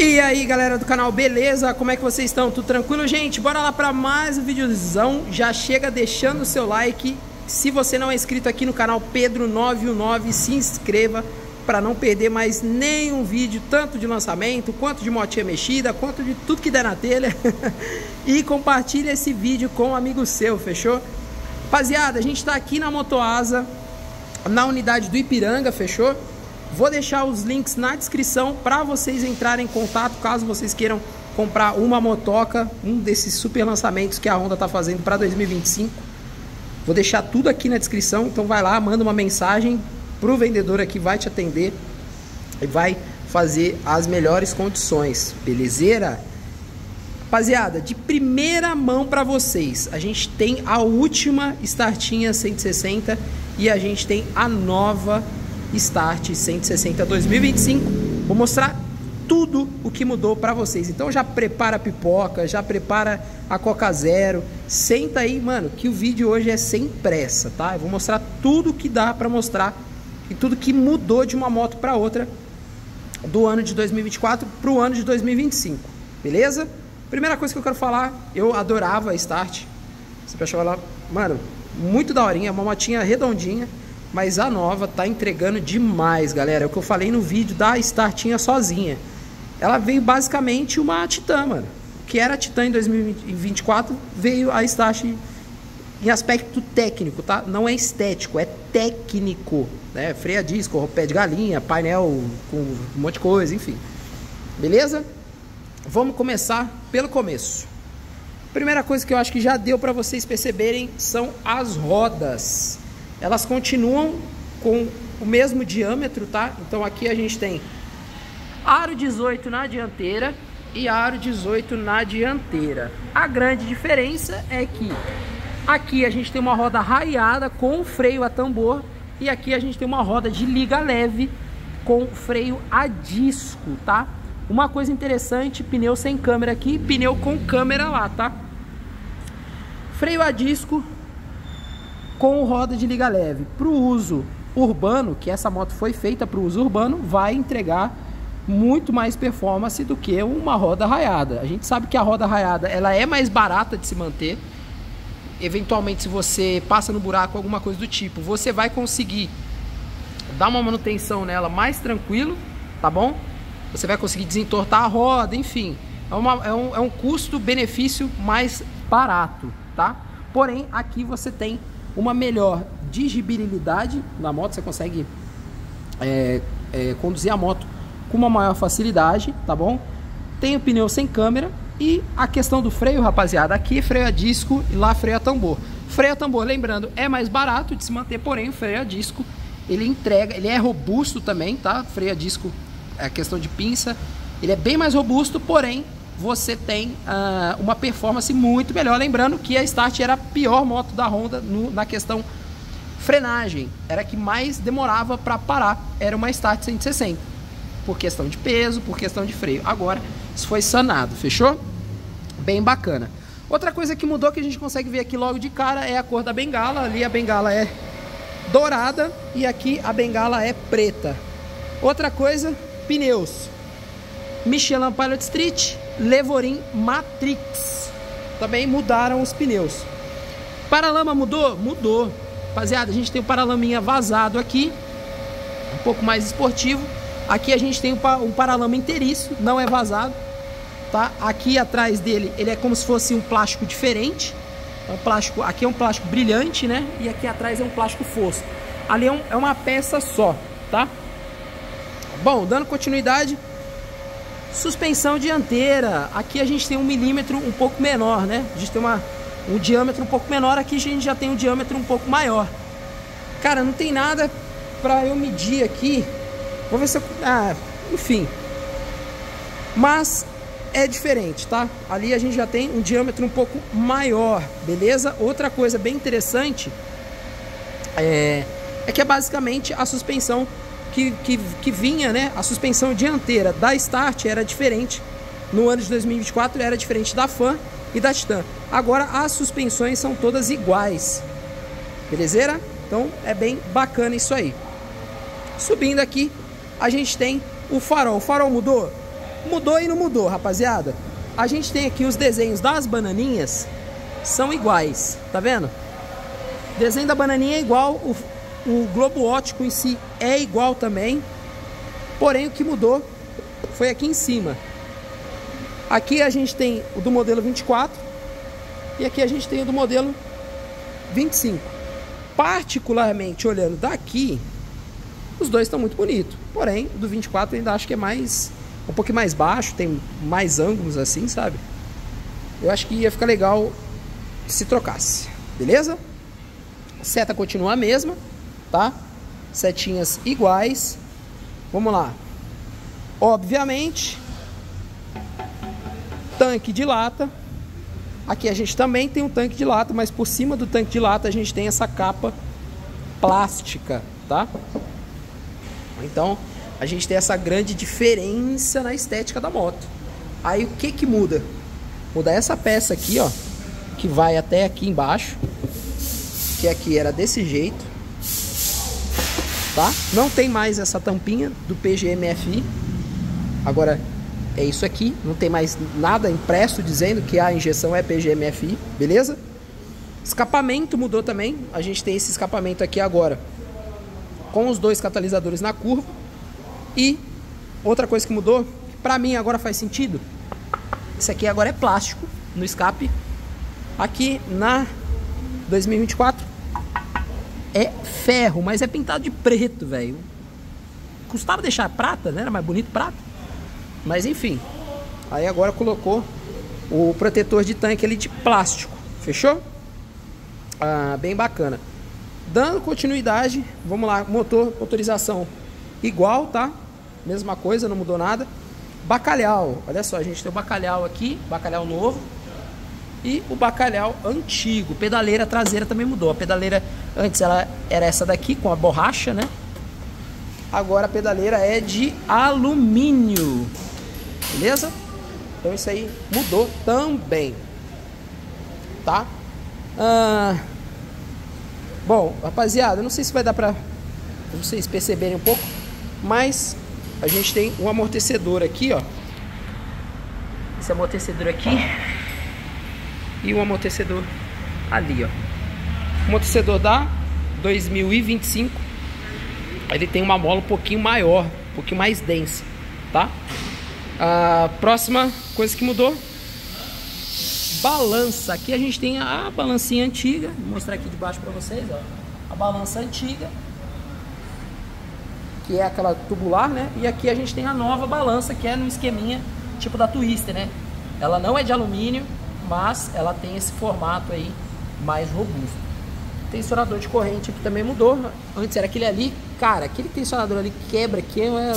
E aí galera do canal, beleza? Como é que vocês estão? Tudo tranquilo, gente? Bora lá para mais um videozão. Já chega deixando o seu like. Se você não é inscrito aqui no canal Pedro919, se inscreva para não perder mais nenhum vídeo, tanto de lançamento, quanto de motinha mexida, quanto de tudo que der na telha. e compartilha esse vídeo com um amigo seu, fechou? Rapaziada, a gente está aqui na Motoasa, na unidade do Ipiranga, fechou? Vou deixar os links na descrição para vocês entrarem em contato caso vocês queiram comprar uma motoca, um desses super lançamentos que a Honda está fazendo para 2025. Vou deixar tudo aqui na descrição, então vai lá, manda uma mensagem pro vendedor aqui, vai te atender e vai fazer as melhores condições, belezeira? Rapaziada, de primeira mão para vocês, a gente tem a última Startinha 160 e a gente tem a nova Start 160 2025. Vou mostrar tudo o que mudou para vocês. Então já prepara a pipoca, já prepara a Coca Zero. Senta aí, mano, que o vídeo hoje é sem pressa, tá? Eu vou mostrar tudo que dá para mostrar e tudo que mudou de uma moto para outra do ano de 2024 para o ano de 2025. Beleza? Primeira coisa que eu quero falar, eu adorava a Start. Você achava lá, mano, muito daorinha, uma motinha redondinha. Mas a nova tá entregando demais, galera. É o que eu falei no vídeo da Startinha sozinha. Ela veio basicamente uma Titan, mano. Que era a Titan em 2024 veio a Start em aspecto técnico, tá? Não é estético, é técnico, né? Freia disco, pé de galinha, painel com um monte de coisa, enfim. Beleza? Vamos começar pelo começo. Primeira coisa que eu acho que já deu para vocês perceberem são as rodas elas continuam com o mesmo diâmetro, tá? Então aqui a gente tem aro 18 na dianteira e aro 18 na dianteira. A grande diferença é que aqui a gente tem uma roda raiada com freio a tambor e aqui a gente tem uma roda de liga leve com freio a disco, tá? Uma coisa interessante, pneu sem câmera aqui, pneu com câmera lá, tá? Freio a disco com roda de liga leve. Para o uso urbano, que essa moto foi feita para o uso urbano, vai entregar muito mais performance do que uma roda raiada. A gente sabe que a roda raiada ela é mais barata de se manter. Eventualmente, se você passa no buraco alguma coisa do tipo, você vai conseguir dar uma manutenção nela mais tranquilo, tá bom? Você vai conseguir desentortar a roda, enfim. É, uma, é um, é um custo-benefício mais barato, tá? Porém, aqui você tem uma melhor digibilidade na moto, você consegue é, é, conduzir a moto com uma maior facilidade, tá bom? Tem o pneu sem câmera e a questão do freio, rapaziada, aqui freio a disco e lá freio a tambor. Freio a tambor, lembrando, é mais barato de se manter, porém o freio a disco ele entrega, ele é robusto também, tá? Freio a disco é questão de pinça, ele é bem mais robusto, porém você tem uh, uma performance muito melhor. Lembrando que a Start era a pior moto da Honda no, na questão frenagem, era a que mais demorava para parar, era uma Start 160, por questão de peso, por questão de freio. Agora isso foi sanado, fechou? Bem bacana. Outra coisa que mudou que a gente consegue ver aqui logo de cara é a cor da bengala. Ali a bengala é dourada e aqui a bengala é preta. Outra coisa, pneus. Michelin Pilot Street Levorin Matrix. Também mudaram os pneus. Paralama mudou? Mudou. Rapaziada, a gente tem o paralaminha vazado aqui. Um pouco mais esportivo. Aqui a gente tem um paralama inteiriço, não é vazado. Tá? Aqui atrás dele, ele é como se fosse um plástico diferente. É um plástico, aqui é um plástico brilhante, né? E aqui atrás é um plástico fosco. Ali é, um, é uma peça só, tá? Bom, dando continuidade, Suspensão dianteira, aqui a gente tem um milímetro um pouco menor, né? A gente tem uma, um diâmetro um pouco menor, aqui a gente já tem um diâmetro um pouco maior. Cara, não tem nada para eu medir aqui. Vou ver se eu... Ah, enfim. Mas é diferente, tá? Ali a gente já tem um diâmetro um pouco maior, beleza? Outra coisa bem interessante é, é que é basicamente a suspensão que, que, que vinha, né? A suspensão dianteira da Start era diferente. No ano de 2024 era diferente da Fan e da Titan. Agora as suspensões são todas iguais. Belezeira? Então é bem bacana isso aí. Subindo aqui, a gente tem o farol. O farol mudou? Mudou e não mudou, rapaziada. A gente tem aqui os desenhos das bananinhas, são iguais, tá vendo? Desenho da bananinha é igual, o, o globo ótico em si é igual também. Porém, o que mudou foi aqui em cima. Aqui a gente tem o do modelo 24 e aqui a gente tem o do modelo 25. Particularmente olhando daqui, os dois estão muito bonitos. Porém, o do 24 eu ainda acho que é mais um pouquinho mais baixo, tem mais ângulos assim, sabe? Eu acho que ia ficar legal se trocasse, beleza? A seta continua a mesma, tá? Setinhas iguais. Vamos lá. Obviamente, tanque de lata. Aqui a gente também tem um tanque de lata, mas por cima do tanque de lata a gente tem essa capa plástica, tá? Então, a gente tem essa grande diferença na estética da moto. Aí o que que muda? Muda essa peça aqui, ó, que vai até aqui embaixo, que aqui era desse jeito, tá? Não tem mais essa tampinha do PGMFI. Agora é isso aqui, não tem mais nada impresso dizendo que a injeção é PGMFI, beleza? Escapamento mudou também. A gente tem esse escapamento aqui agora com os dois catalisadores na curva e outra coisa que mudou, para mim agora faz sentido. Isso aqui agora é plástico no escape. Aqui na 2024 é ferro, mas é pintado de preto, velho. Custava deixar prata, né? Era mais bonito prata. Mas enfim. Aí agora colocou o protetor de tanque ali de plástico. Fechou? Ah, bem bacana. Dando continuidade, vamos lá, motor, motorização igual, tá? mesma coisa, não mudou nada. Bacalhau, olha só, a gente tem o bacalhau aqui, bacalhau novo e o bacalhau antigo. Pedaleira traseira também mudou. A pedaleira antes ela era essa daqui com a borracha, né? Agora a pedaleira é de alumínio. Beleza? Então isso aí mudou também. Tá? Ah, bom, rapaziada, não sei se vai dar pra vocês perceberem um pouco, mas a gente tem um amortecedor aqui, ó. Esse amortecedor aqui e um amortecedor ali, ó. O amortecedor da 2025, ele tem uma mola um pouquinho maior, um pouquinho mais densa, tá? A próxima coisa que mudou, balança. Aqui a gente tem a balancinha antiga, vou mostrar aqui de baixo para vocês, ó. A balança antiga que é aquela tubular, né? E aqui a gente tem a nova balança, que é no esqueminha tipo da Twister, né? Ela não é de alumínio, mas ela tem esse formato aí mais robusto. Tensionador de corrente aqui também mudou. Antes era aquele ali, cara, aquele tensionador ali quebra aqui, é.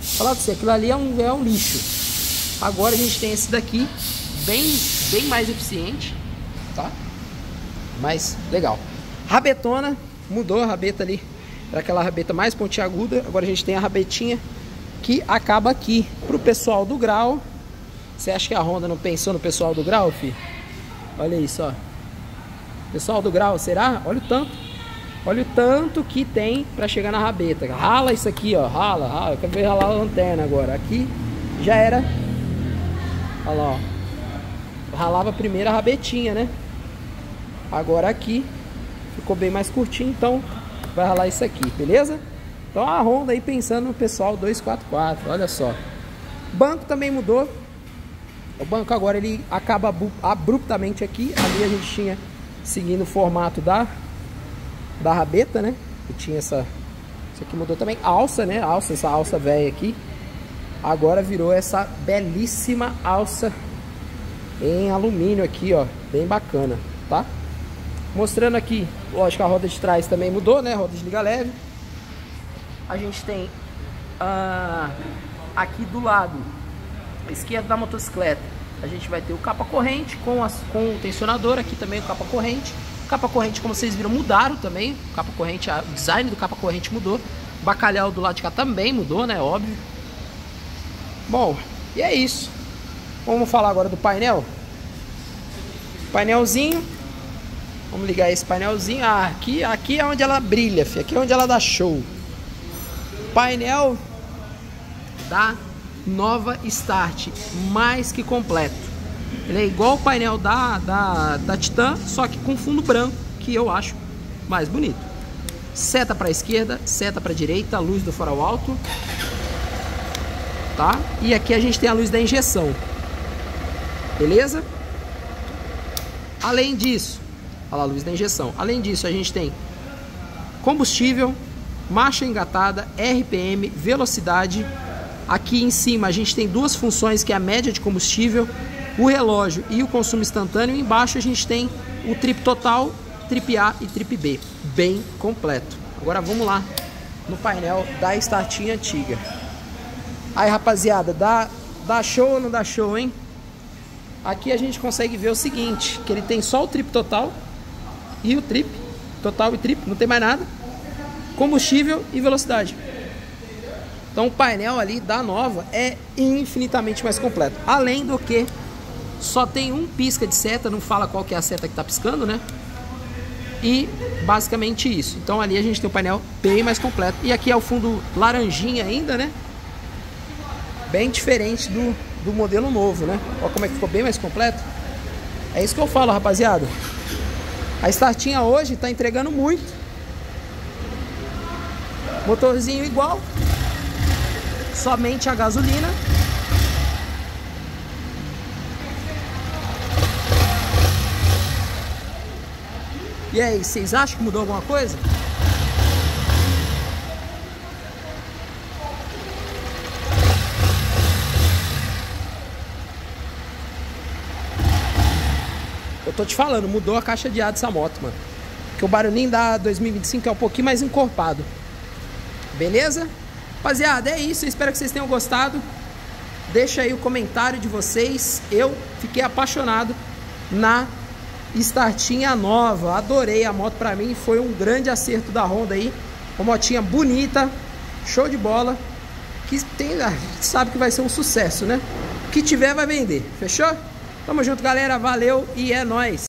Falar pra você, aquilo ali é um, é um lixo. Agora a gente tem esse daqui, bem, bem mais eficiente, tá? Mas legal. Rabetona, mudou a rabeta ali era aquela rabeta mais pontiaguda. Agora a gente tem a rabetinha que acaba aqui. Pro pessoal do grau. Você acha que a Honda não pensou no pessoal do grau, fi? Olha isso, ó. Pessoal do grau, será? Olha o tanto. Olha o tanto que tem para chegar na rabeta. Rala isso aqui, ó. Rala, rala. Eu quero ver ralar a lanterna agora. Aqui já era. Olha lá, ó. Ralava primeiro a rabetinha, né? Agora aqui ficou bem mais curtinho, então vai ralar isso aqui, beleza? Então a Honda aí pensando no pessoal 244, olha só. Banco também mudou. O banco agora ele acaba abruptamente aqui. Ali a gente tinha seguindo o formato da da rabeta, né? Que tinha essa isso aqui mudou também. Alça, né? Alça, essa alça velha aqui. Agora virou essa belíssima alça em alumínio aqui, ó, bem bacana, tá? Mostrando aqui, lógico, a roda de trás também mudou, né? Roda de liga leve. A gente tem ah, aqui do lado esquerdo da motocicleta, a gente vai ter o capa corrente com, as, com o tensionador, aqui também o capa corrente. O capa corrente, como vocês viram, mudaram também. O capa corrente, o design do capa corrente mudou. O bacalhau do lado de cá também mudou, né? Óbvio. Bom, e é isso. Vamos falar agora do painel. Painelzinho Vamos ligar esse painelzinho. Ah, aqui, aqui é onde ela brilha, filho. aqui é onde ela dá show. Painel da nova Start, mais que completo. Ele é igual o painel da, da, da Titan, só que com fundo branco, que eu acho mais bonito. Seta para esquerda, seta para direita, luz do farol alto. Tá? E aqui a gente tem a luz da injeção. Beleza? Além disso, a luz da injeção. Além disso, a gente tem combustível, marcha engatada, RPM, velocidade. Aqui em cima a gente tem duas funções que é a média de combustível, o relógio e o consumo instantâneo. Embaixo a gente tem o trip total, trip A e trip B, bem completo. Agora vamos lá no painel da startinha antiga. Aí rapaziada, dá, dá show ou não dá show, hein? Aqui a gente consegue ver o seguinte, que ele tem só o trip total e o trip, total e trip, não tem mais nada. Combustível e velocidade. Então o painel ali da nova é infinitamente mais completo. Além do que só tem um pisca de seta, não fala qual que é a seta que está piscando, né? E basicamente isso. Então ali a gente tem um painel bem mais completo. E aqui é o fundo laranjinha ainda, né? Bem diferente do, do modelo novo, né? Olha como é que ficou bem mais completo. É isso que eu falo, rapaziada. A Startinha hoje está entregando muito. Motorzinho igual. Somente a gasolina. E aí, vocês acham que mudou alguma coisa? Eu tô te falando, mudou a caixa de ar dessa moto, mano. Porque o barulhinho da 2025 é um pouquinho mais encorpado. Beleza? Rapaziada, é isso. Eu espero que vocês tenham gostado. Deixa aí o comentário de vocês. Eu fiquei apaixonado na Startinha nova. Adorei a moto pra mim. Foi um grande acerto da Honda aí. Uma motinha bonita. Show de bola. Que tem, a gente sabe que vai ser um sucesso, né? O que tiver vai vender. Fechou? Tamo junto, galera. Valeu e é nóis.